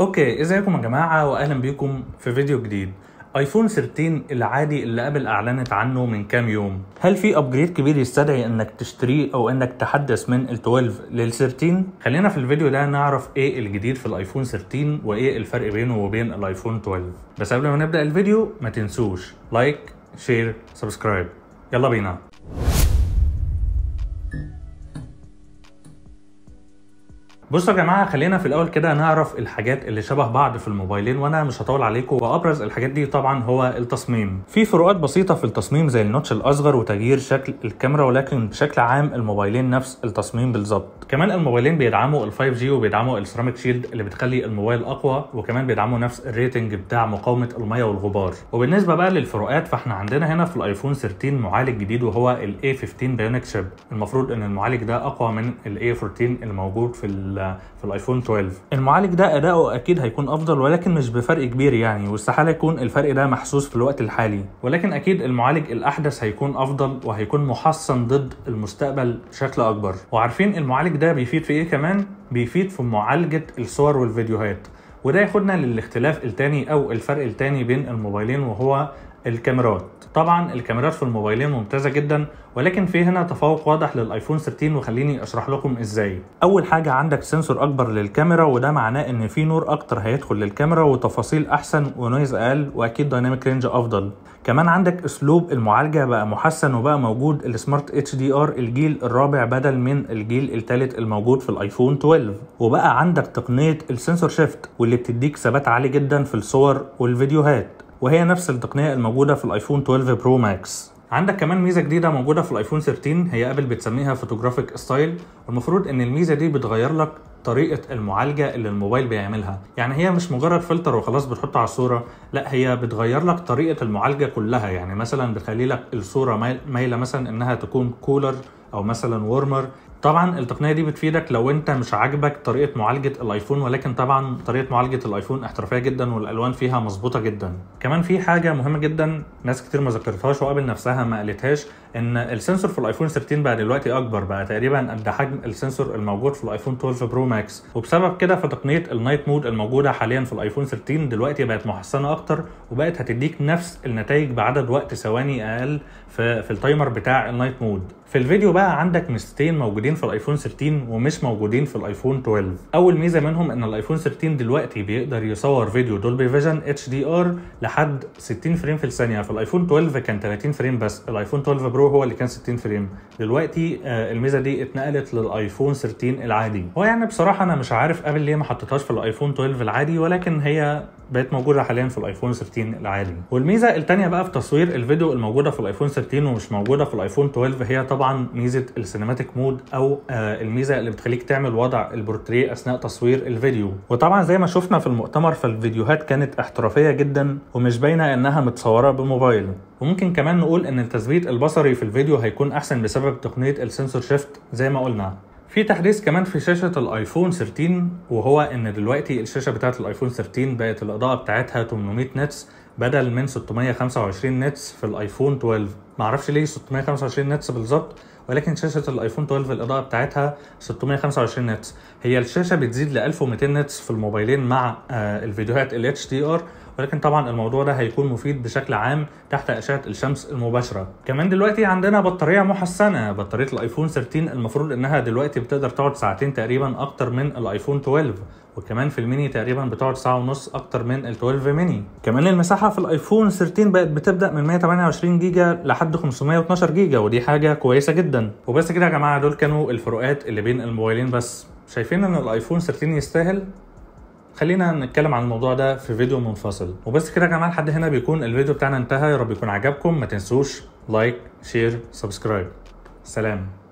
Okay ازيكم يا جماعة واهلا بيكم في فيديو جديد. iPhone 13 العادي اللي Apple أعلنت عنه من كام يوم. هل في upgrade كبير يستدعي إنك تشتريه أو إنك تحدث من ال 12 لل 13 خلينا في الفيديو ده نعرف إيه الجديد في ال iPhone 13 وإيه الفرق بينه وبين ال iPhone 12 بس قبل ما نبدأ الفيديو ما تنسوش like share subscribe يلا بينا. بصوا يا جماعة خلينا في الأول كده نعرف الحاجات اللي شبه بعض في الموبايلين وأنا مش هطول عليكم وأبرز الحاجات دي طبعا هو التصميم. في فروقات بسيطة في التصميم زي ال notch الأصغر وتغيير شكل الكاميرا ولكن بشكل عام الموبايلين نفس التصميم بالظبط. كمان الموبايلين بيدعموا ال 5G وبيدعموا ال Ceramic Shield اللي بتخلي الموبايل أقوى وكمان بيدعموا نفس ال rating بتاع مقاومة الميه والغبار. وبالنسبة بقى للفروقات فإحنا عندنا هنا في ال iPhone 13 معالج جديد وهو ال A15 Bionic chip المفروض إن المعالج ده أقوى من ال A14 الموجود في في الآيفون 12 المعالج ده أداؤه أكيد هيكون أفضل ولكن مش بفرق كبير يعني واستحاله يكون الفرق ده محسوس في الوقت الحالي. ولكن أكيد المعالج الأحدث هيكون أفضل وهيكون محصن ضد المستقبل بشكل أكبر. وعارفين المعالج ده بيفيد في إيه كمان؟ بيفيد في معالجة الصور والفيديوهات. وده ياخدنا للاختلاف التاني أو الفرق التاني بين الموبايلين وهو الكاميرات. طبعا الكاميرات في الموبايلين ممتازة جدا ولكن في هنا تفوق واضح لل iPhone 13 وخليني أشرح لكم إزاي. أول حاجة عندك sensor أكبر للكاميرا وده معناه إن في نور أكتر هيدخل للكاميرا وتفاصيل أحسن و noise أقل وأكيد dynamic range أفضل. كمان عندك أسلوب المعالجة بقى محسن وبقى موجود السمارت اتش دي ار الجيل الرابع بدل من الجيل الثالث الموجود في ال iPhone 12 وبقى عندك تقنية ال sensor shift واللي بتديك ثبات عالي جدا في الصور والفيديوهات. وهي نفس التقنية الموجودة في ال iPhone 12 Pro Max عندك كمان ميزة جديدة موجودة في ال iPhone 13 هي Apple بتسميها Photographic Style والمفروض إن الميزة دي بتغير لك طريقة المعالجة اللي الموبايل بيعملها. يعني هي مش مجرد فلتر وخلاص بتحطه على الصورة لا هي بتغير لك طريقة المعالجة كلها. يعني مثلا بتخلي لك الصورة مايلة مثلا إنها تكون كولر أو مثلا warmer طبعا التقنية دي بتفيدك لو انت مش عاجبك طريقة معالجة ال iPhone ولكن طبعا طريقة معالجة ال iPhone احترافية جدا والألوان فيها مظبوطة جدا. كمان في حاجة مهمة جدا ناس كتير ما ذكرتهاش و Apple نفسها ما قالتهاش إن ال sensor في الآيفون 13 بقى دلوقتي أكبر بقى تقريبا قد حجم ال sensor الموجود في الآيفون 12 Pro Max. وبسبب كده فتقنية ال night mode الموجودة حاليا في الآيفون 13 دلوقتي بقت محسنة أكتر وبقت هتديك نفس النتائج بعدد وقت ثواني أقل في, في ال timer بتاع ال night mode. في الفيديو بقى عندك ميزتين موجودين في الايفون 13 ومش موجودين في الايفون 12 أول ميزة منهم إن الايفون 13 دلوقتي بيقدر يصور فيديو Dolby Vision HDR لحد 60 frame في الثانية. في الايفون 12 كان 30 frame بس. الايفون 12 Pro هو اللي كان 60 frame. دلوقتي آه الميزة دي اتنقلت للايفون 13 العادي. هو يعني بصراحة أنا مش عارف Apple ليه ما حطيتهاش في الايفون 12 العادي ولكن هي بقت موجودة حاليا في الايفون 13 العادي. والميزة الثانية بقى في تصوير الفيديو الموجودة في الايفون 13 ومش موجودة في الايفون 12 هي طبعا ميزة ال cinematic mode أو آه الميزة اللي بتخليك تعمل وضع البورتريه أثناء تصوير الفيديو. وطبعا زي ما شفنا في المؤتمر فالفيديوهات كانت احترافية جدا ومش باينة إنها متصورة بموبايل. وممكن كمان نقول إن التثبيت البصري في الفيديو هيكون أحسن بسبب تقنية ال sensor shift زي ما قلنا. في تحديث كمان في شاشة الآيفون 13 وهو إن دلوقتي الشاشة بتاعت الآيفون 13 بقت الإضاءة بتاعتها 800 nits بدل من 625 nits في الايفون 12 معرفش ليه 625 nits بالظبط ولكن شاشة الايفون 12 الإضاءة بتاعتها 625 nits هي الشاشة بتزيد ل 1200 nits في الموبايلين مع آه الفيديوهات ال HDR ولكن طبعا الموضوع ده هيكون مفيد بشكل عام تحت اشعه الشمس المباشرة. كمان دلوقتي عندنا بطارية محسنة. بطارية الآيفون 13 المفروض إنها دلوقتي بتقدر تقعد ساعتين تقريبا أكتر من الآيفون 12 وكمان في الميني تقريبا بتقعد ساعة ونص أكتر من ال 12 ميني. كمان المساحة في الآيفون 13 بقت بتبدأ من 128 جيجا لحد 512 جيجا ودي حاجة كويسة جدا. وبس كده يا جماعة دول كانوا الفروقات اللي بين الموبايلين بس. شايفين إن الآيفون 13 يستاهل؟ خلينا نتكلم عن الموضوع ده في فيديو منفصل. وبس كده يا جماعة لحد هنا بيكون الفيديو بتاعنا انتهى. يا رب يكون عجبكم. ما تنسوش like share subscribe سلام.